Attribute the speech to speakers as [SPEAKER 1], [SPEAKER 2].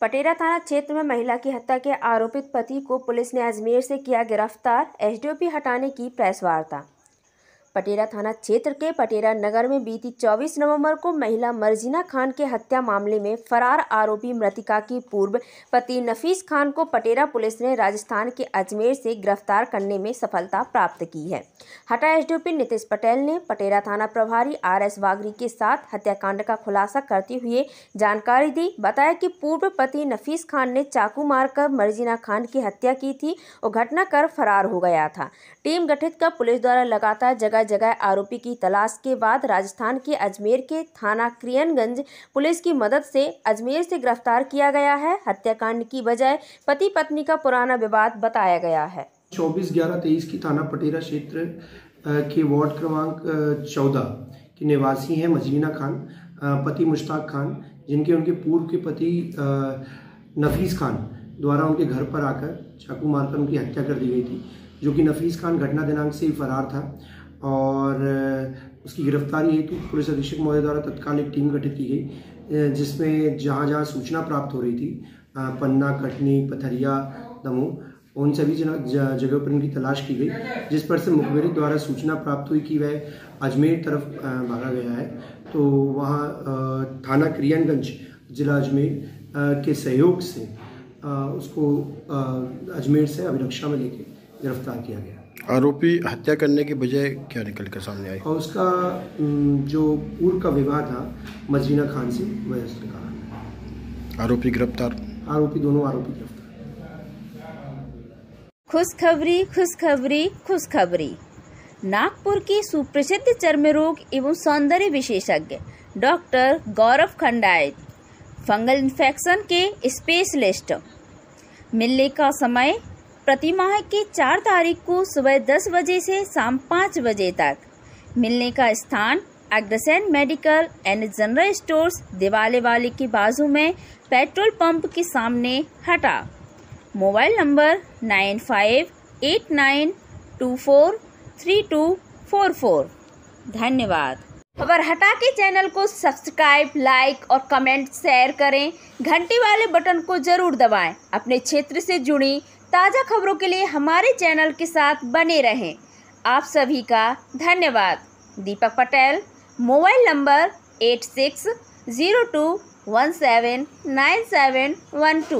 [SPEAKER 1] पटेरा थाना क्षेत्र में महिला की हत्या के आरोपित पति को पुलिस ने अजमेर से किया गिरफ़्तार, एसडीओपी हटाने की प्रेस वार्ता पटेरा थाना क्षेत्र के पटेरा नगर में बीती 24 नवंबर को महिला मर्जिना खान के हत्या मामले में फरार आरोपी मृतिका की पूर्व पति नफीस खान को पटेरा पुलिस ने राजस्थान के अजमेर से गिरफ़्तार करने में सफलता प्राप्त की है। हटा एसडीओपी नीतीश पटेल ने पटेरा थाना प्रभारी आर एस वागरी के साथ हत्याकांड का खुलासा करते हुए जानकारी दी। बताया कि पूर्व पति नफीस खान ने चाकू मारकर मर्जिना खान की हत्या की थी और घटना कर फरार हो गया था। टीम गठित कर पुलिस द्वारा लगातार जगह जगह आरोपी की तलाश के बाद राजस्थान के अजमेर के थाना क्रियनगंज पुलिस की मदद से अजमेर से गिरफ़्तार किया गया है। हत्याकांड की बजाय पति पत्नी का पुराना विवाद बताया गया है।
[SPEAKER 2] चौबीस ग्यारह तेईस की थाना पटेरा क्षेत्र के वार्ड क्रमांक चौदह के निवासी हैं मजरीना खान पति मुश्ताक खान, जिनके उनके पूर्व के पति नफीस खान द्वारा उनके घर पर आकर चाकू मारकर उनकी हत्या कर दी गई थी, जो कि नफीस खान घटना दिनांक से ही फरार था। और उसकी गिरफ्तारी हेतु पुलिस अधीक्षक महोदय द्वारा तत्काल एक टीम गठित की गई जिसमें जहाँ जहाँ सूचना प्राप्त हो रही थी पन्ना, कटनी, पथरिया, दमोह, उन सभी जगहों पर इनकी तलाश की गई, जिस पर से मुखबिर द्वारा सूचना प्राप्त हुई कि वह अजमेर तरफ़ भागा गया है। तो वहाँ थाना क्रियनगंज, जिला अजमेर के सहयोग से उसको अजमेर से अभिरक्षा में लेके गिरफ़्तार किया गया।
[SPEAKER 3] आरोपी हत्या करने के बजाय क्या निकल कर सामने आई?
[SPEAKER 2] और उसका जो पूर्व का विवाह था मजरीना खान से वह
[SPEAKER 3] आरोपी गिरफ़्तार।
[SPEAKER 2] आरोपी दोनों आरोपी गिरफ़्तार।
[SPEAKER 1] खुशखबरी खुशखबरी खुशखबरी। नागपुर के सुप्रसिद्ध चर्म रोग एवं सौंदर्य विशेषज्ञ doctor Gaurav Khandayat fungal infection के स्पेशलिस्ट। मिलने का समय प्रति माह के चार तारीख को सुबह दस बजे से शाम पाँच बजे तक। मिलने का स्थान Agrasen medical and general stores दिवाले वाले के बाजू में पेट्रोल पंप के सामने हटा। Mobile number nine five eight nine two four three two four four. धन्यवाद। खबर हटा के चैनल को सब्सक्राइब, लाइक और कमेंट शेयर करें। घंटी वाले बटन को ज़रूर दबाएँ। अपने क्षेत्र से जुड़ी ताज़ा खबरों के लिए हमारे चैनल के साथ बने रहें। आप सभी का धन्यवाद। Deepak Patel, mobile number eight six zero two one seven nine seven one two.